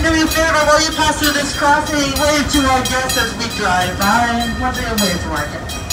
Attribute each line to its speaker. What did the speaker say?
Speaker 1: 15. Do me a favor while you pass through this crossing, wave to our guests as we drive by. Once you wave to our guests.